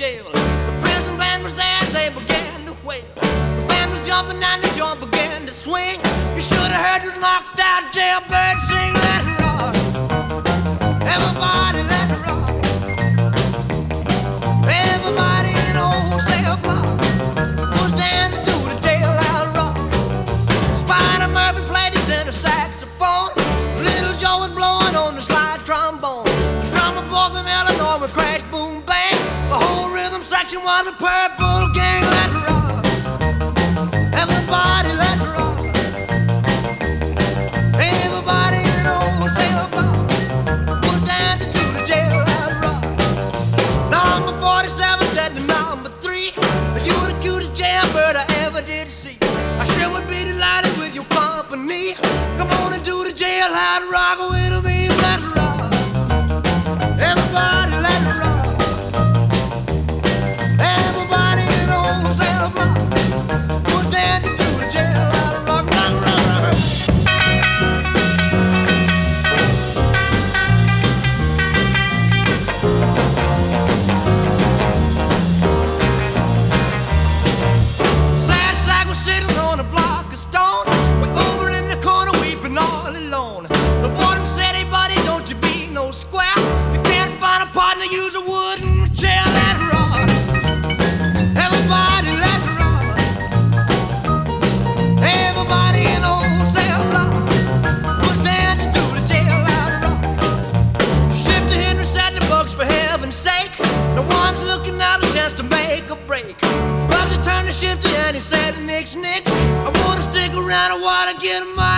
jail. The prison band was there, they began to wail. The band was jumping and the joint began to swing. You should have heard this knocked out jailbird sing, let it rock. Everybody, let it rock. Everybody in old cell block was dancing to the jailhouse rock. Spider Murphy played his tenor saxophone. Little Joe was blowing on the slide trombone. The drummer boy from Illinois whole section was a purple gang. Let's rock. Everybody, let's rock. Everybody in old cell block was dancing to the jailhouse rock. Number 47 said to number 3 You the cutest jailbird I ever did see I sure would be delighted with your company Come on and do the jailhouse rock with John's looking out a chance to make a break. But he turned the shift and he said, Nix, Nix, I wanna stick around, I wanna get my.